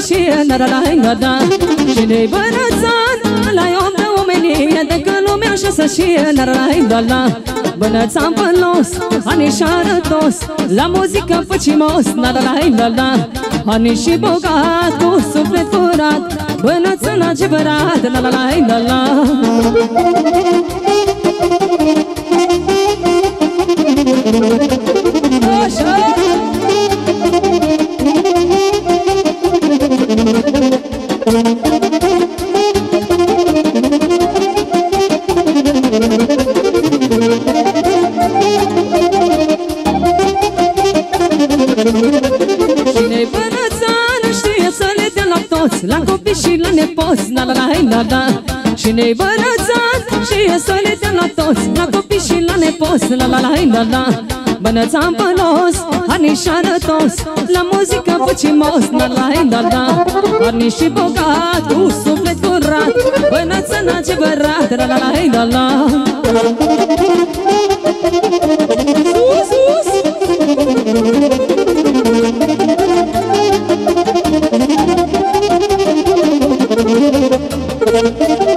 și nara la engada Și ne-i bănățan la om de omenie Decât lumea și să și nara la engada Bănățan pănos, anișară dos La muzică făcimos, nara la engada Ani și bogat, cu suflet furat Bănățan adevărat, nara la engada Thank you. toți, la copii și la nepoți, la la la hei, na da. Și ne-i bărățat și e să le dăm la toți, la copii și la nepoți, la la la hei, na da. Bănățam pălos, anișară toți. la muzică păcimos, na la hei, na da. Arni și bogat, cu suflet curat, bănăță n-a ce bărat, la la la hei, na la Muzica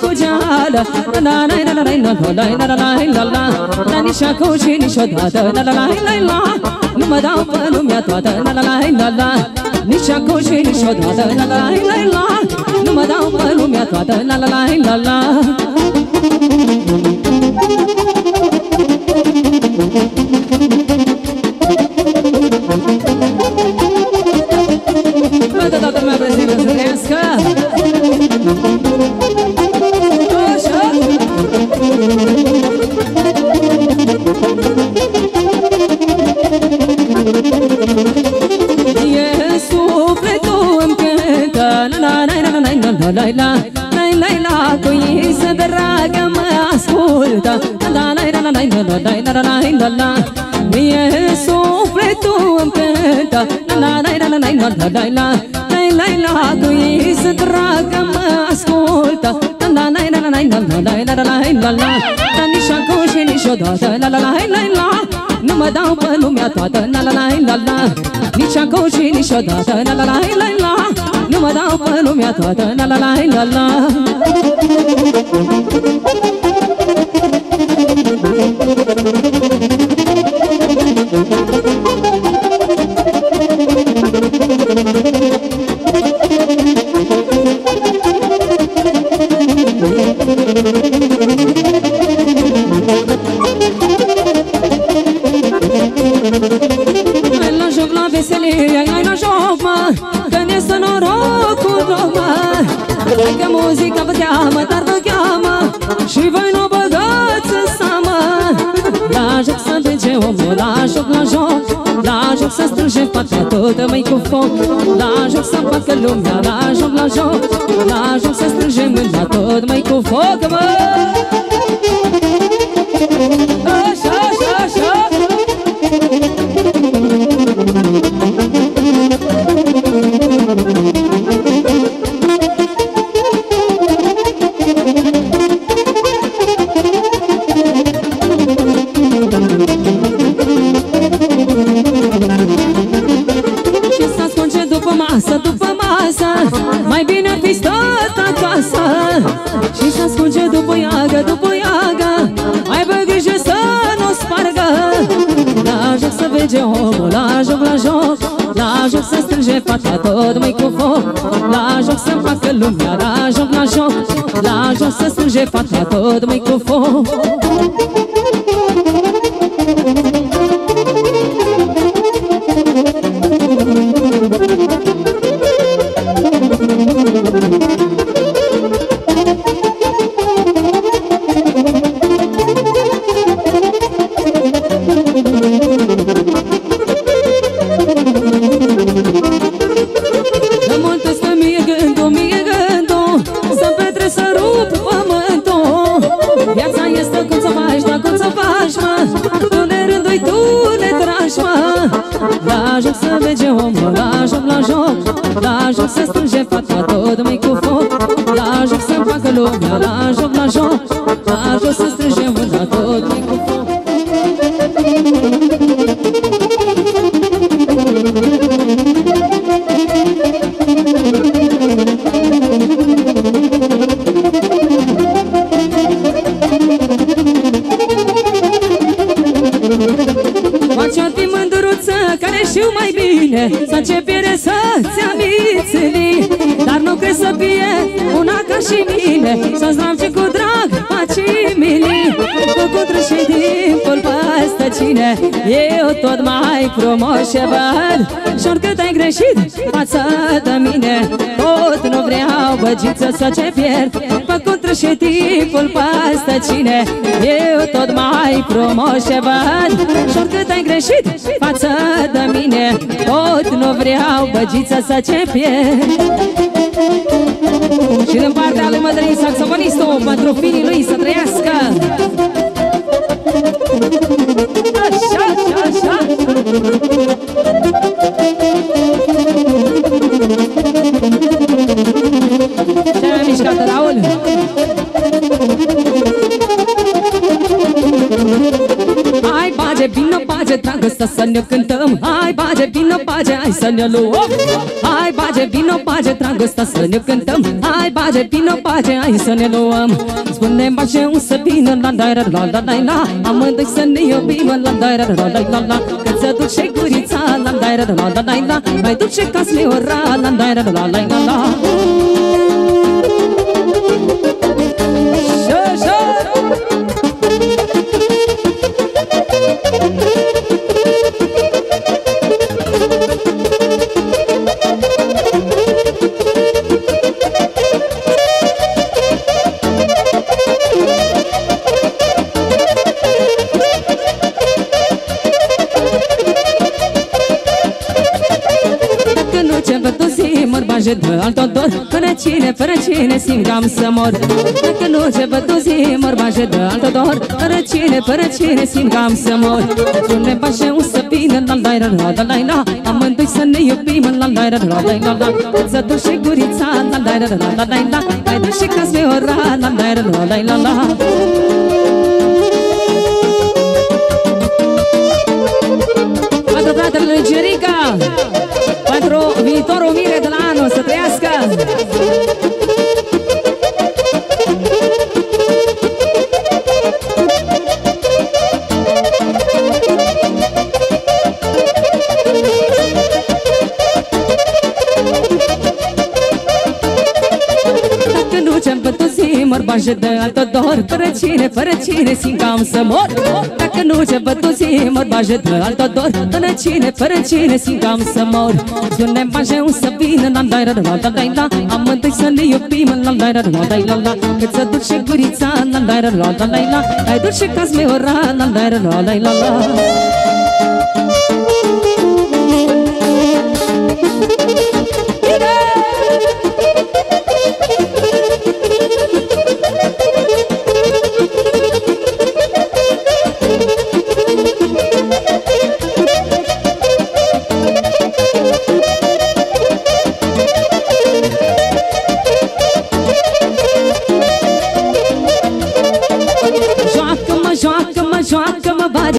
cu geală La la la la la la la la la la la la La nici acum și niciodată La la la la la Nu mă dau pe lumea toată La la la la la nici acum și niciodată La la la la Nu mă dau pe lumea toată La la la la la Bă, Laila, laila, laila, cu ei să dragă mă ascultă La laila, la laila, la laila, la laila, la Mie sufletul îmi cântă La laila, la laila, la laila, la laila, cu ei să dragă mă ascultă La laila, la laila, la laila, la laila, la Dar nici acum și niciodată La la laila, la Nu mă dau pe lumea toată La la laila, la Nici acum și niciodată La la laila, la mă dau pe lumea toată, la la la la la joc, la joc La joc să strânge fata toată mai cu foc. La joc să facă lumea, la joc, la joc La joc să strânge mâna tot mai cu foc, mă masă, după masă Mai bine ar fi stat acasă. Și să ascunge după iagă, după iagă Ai bă grijă să nu spargă. La joc să vege omul, la joc, la joc La joc să strânge fata tot mai cu foc. La joc să facă lumea, la joc, la joc La joc să strânge fata tot mai cu foc joc să strânge Face-o-ti mândruță care știu mai bine. Să începere să-ți amițili Dar nu crezi să fie una ca și mine. Să-ți ce cu drag faci mili. Făcut și timpul păstă cine? Eu tot mai frumos și văd. Și oricât ai greșit față de mine Tot nu vreau băgiță să ce pierd? Făcut și timpul păstă cine? Eu tot mai frumos și văd. Și oricât ai greșit față de mine Tot nu vreau băgiță să ce pierd. Și din partea lui Mădălin saxofonistul Pentru finii lui să trăiască Ce-ai mișcat, Raul? Hai bage, vină bage, dragostea să ne cântăm Hai bage, vină bage, hai să ne luăm Hai bage, vină bage, dragostea să ne cântăm Hai bage, vină bage, hai să ne luăm Spune bage un să vină, la la la la la la la Amândoi să ne iubim, la la la la la la la Cât să duce gurița, la la la la la la la Mai duce ca sliora, la la la la la la la zi, mor bage de altă dor Fără cine, fără cine simt că am să mor? Dacă nu ce văd o zi, mor bage de altă dor Fără cine, fără cine simt că am să mor? Spune bage un să vină, la la la la la la la. Amândoi să ne iubim, la la la la la la la. Cât să duci și gurița, la la la la la la la. Mai duci și casme ora, la la la la la la. Pentru fratele lui Gerica Pentru viitorul mire Dacă nu ce-mi zi, mor bage de altă dor. Fără cine, fără cine simt că am să mor. Dacă nu ce zi, mor bage de altă dor. Fără cine, fără cine simt că am să mor. Spune bage un să vină, la la la la la la la. Amândoi să ne iubim, la la la la la la la. Cât să duce gurița, la la la la la la la. Ai duce casme ora, la la la la la la. Joacă-mă, joacă-mă,